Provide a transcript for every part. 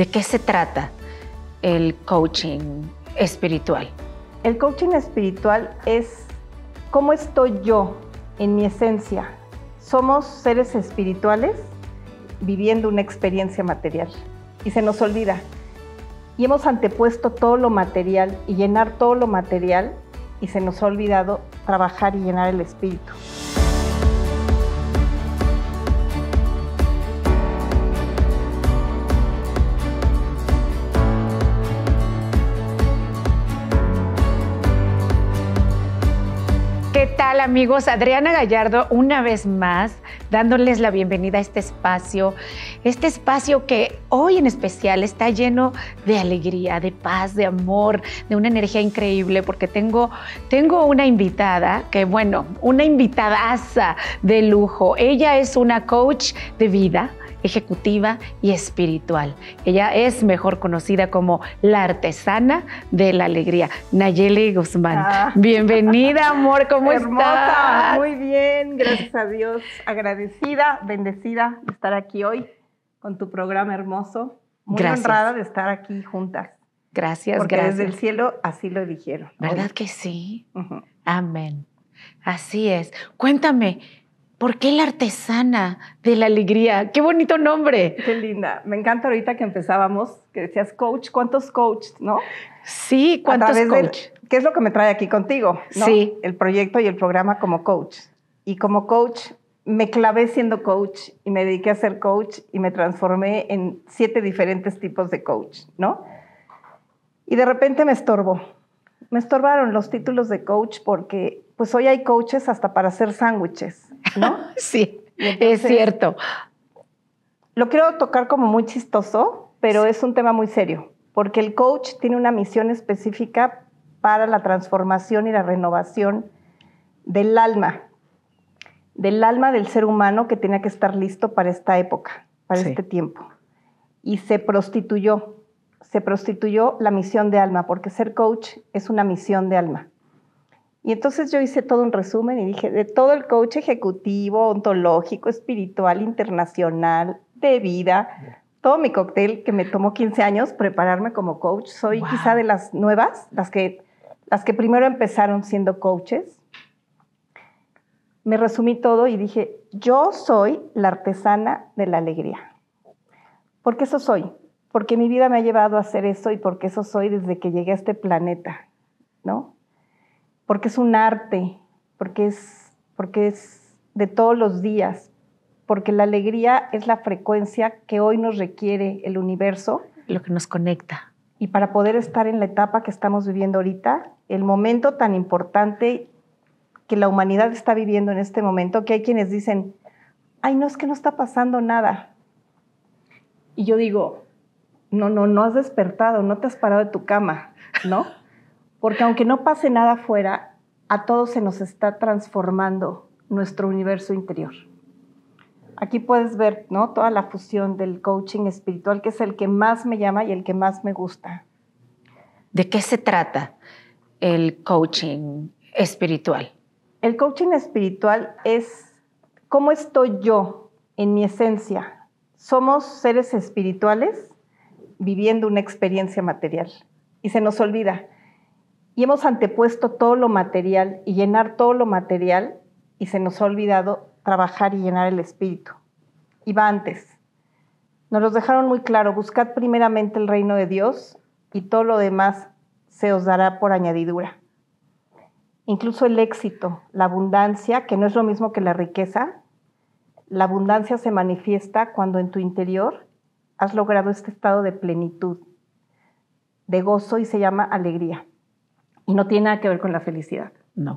¿De qué se trata el coaching espiritual? El coaching espiritual es cómo estoy yo en mi esencia. Somos seres espirituales viviendo una experiencia material y se nos olvida. Y hemos antepuesto todo lo material y llenar todo lo material y se nos ha olvidado trabajar y llenar el espíritu. Amigos? Adriana Gallardo una vez más dándoles la bienvenida a este espacio, este espacio que hoy en especial está lleno de alegría, de paz, de amor, de una energía increíble porque tengo, tengo una invitada que bueno, una invitadaza de lujo. Ella es una coach de vida, ejecutiva y espiritual. Ella es mejor conocida como la artesana de la alegría, Nayeli Guzmán. Ah. Bienvenida, amor, ¿cómo Hermosa, Muy bien, gracias a Dios. Agradecida, bendecida de estar aquí hoy con tu programa hermoso. Muy honrada de estar aquí juntas. Gracias, Porque gracias. desde el cielo así lo dijeron. ¿Verdad que sí? Amén. Así es. Cuéntame, ¿Por qué la artesana de la alegría? Qué bonito nombre. Qué linda. Me encanta ahorita que empezábamos, que decías coach, ¿cuántos coaches, no? Sí, ¿cuántos coaches? ¿Qué es lo que me trae aquí contigo? Sí. El proyecto y el programa como coach. Y como coach me clavé siendo coach y me dediqué a ser coach y me transformé en siete diferentes tipos de coach, ¿no? Y de repente me estorbó. Me estorbaron los títulos de coach porque pues hoy hay coaches hasta para hacer sándwiches, ¿no? sí, es cierto. Lo quiero tocar como muy chistoso, pero es un tema muy serio, porque el coach tiene una misión específica para la transformación y la renovación del alma, del alma del ser humano que tenía que estar listo para esta época, para este tiempo. Y se prostituyó, se prostituyó la misión de alma, porque ser coach es una misión de alma. Y entonces yo hice todo un resumen y dije, de todo el coach ejecutivo, ontológico, espiritual, internacional, de vida, todo mi cóctel que me tomó 15 años prepararme como coach, soy quizá de las nuevas, las que, las que primero empezaron siendo coaches. Me resumí todo y dije, yo soy la artesana de la alegría. Porque eso soy, porque mi vida me ha llevado a hacer eso y porque eso soy desde que llegué a este planeta, ¿no? Porque es un arte, porque es, porque es de todos los días, porque la alegría es la frecuencia que hoy nos requiere el universo. Lo que nos conecta. Y para poder estar en la etapa que estamos viviendo ahorita, el momento tan importante que la humanidad está viviendo en este momento, que hay quienes dicen, ay, no es que no está pasando nada. Y yo digo, no, no, no has despertado, no te has parado de tu cama, ¿no? Porque aunque no pase nada afuera, a todos se nos está transformando nuestro universo interior. Aquí puedes ver ¿no? toda la fusión del coaching espiritual, que es el que más me llama y el que más me gusta. ¿De qué se trata el coaching espiritual? El coaching espiritual es cómo estoy yo en mi esencia. Somos seres espirituales viviendo una experiencia material y se nos olvida y hemos antepuesto todo lo material y llenar todo lo material y se nos ha olvidado trabajar y llenar el espíritu. Y va antes. Nos los dejaron muy claro, buscad primeramente el reino de Dios y todo lo demás se os dará por añadidura. Incluso el éxito, la abundancia, que no es lo mismo que la riqueza, la abundancia se manifiesta cuando en tu interior has logrado este estado de plenitud, de gozo y se llama alegría. Y no tiene nada que ver con la felicidad. No.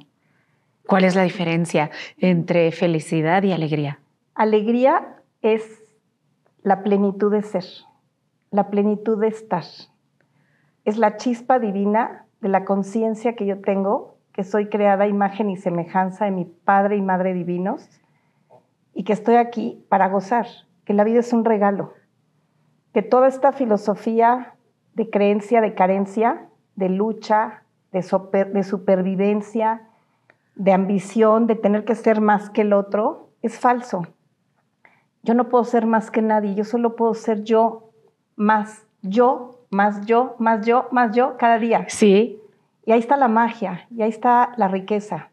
¿Cuál es la diferencia entre felicidad y alegría? Alegría es la plenitud de ser, la plenitud de estar. Es la chispa divina de la conciencia que yo tengo, que soy creada a imagen y semejanza de mi Padre y Madre divinos, y que estoy aquí para gozar, que la vida es un regalo, que toda esta filosofía de creencia, de carencia, de lucha, de, supervivencia, de ambición, de tener que ser más que el otro, es falso. Yo no puedo ser más que nadie, yo solo puedo ser yo más yo, más yo, más yo, más yo, cada día. Sí. Y ahí está la magia, y ahí está la riqueza.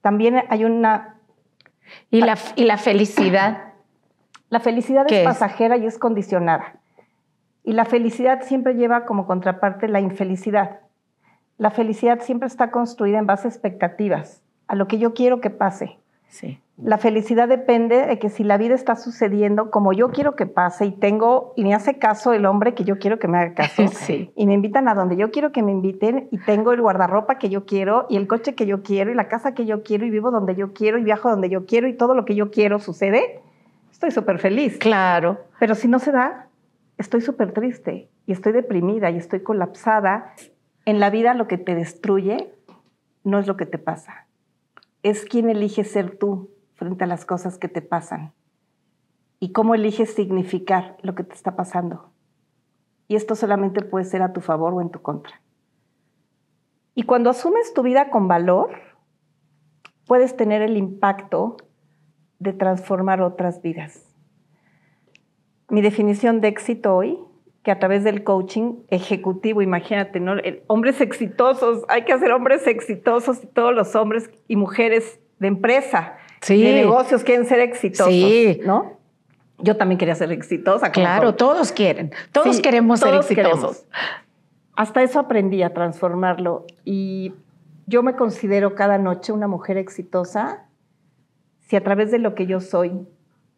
También hay una... ¿Y la, y la felicidad? La felicidad ¿Qué es es? pasajera y es condicionada. Y la felicidad siempre lleva como contraparte la infelicidad. La felicidad siempre está construida en base a expectativas, a lo que yo quiero que pase. Sí. La felicidad depende de que si la vida está sucediendo como yo quiero que pase y tengo, y me hace caso el hombre que yo quiero que me haga caso, Sí. y me invitan a donde yo quiero que me inviten, y tengo el guardarropa que yo quiero, y el coche que yo quiero, y la casa que yo quiero, y vivo donde yo quiero, y viajo donde yo quiero, y todo lo que yo quiero sucede, estoy súper feliz. Claro. Pero si no se da, estoy súper triste, y estoy deprimida, y estoy colapsada. En la vida lo que te destruye no es lo que te pasa, es quién eliges ser tú frente a las cosas que te pasan y cómo eliges significar lo que te está pasando. Y esto solamente puede ser a tu favor o en tu contra. Y cuando asumes tu vida con valor, puedes tener el impacto de transformar otras vidas. Mi definición de éxito hoy, que a través del coaching ejecutivo, imagínate, ¿no? Hombres exitosos, hay que hacer hombres exitosos y todos los hombres y mujeres de empresa, Sí. de negocios quieren ser exitosos, Sí. ¿no? Yo también quería ser exitosa. Claro, coach. todos quieren. Todos Sí, queremos todos ser exitosos. queremos. Hasta eso aprendí a transformarlo y yo me considero cada noche una mujer exitosa si a través de lo que yo soy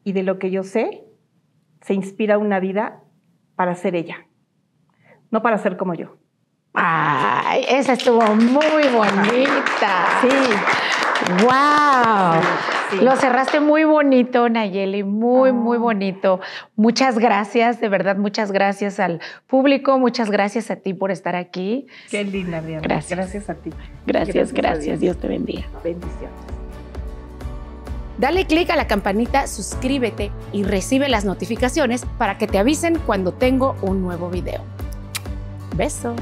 y de lo que yo sé se inspira una vida para ser ella, no para ser como yo. Ay, esa estuvo muy bonita. Sí, ¡Wow! Sí, sí. Lo cerraste muy bonito, Nayeli, muy, Ah. muy bonito. Muchas gracias, de verdad, muchas gracias al público, muchas gracias a ti por estar aquí. qué linda, Adriana. Gracias. Gracias a ti. Gracias, Gracias a gracias, Dios. Dios te bendiga. Bendiciones. Dale clic a la campanita, suscríbete y recibe las notificaciones para que te avisen cuando tengo un nuevo video. Besos.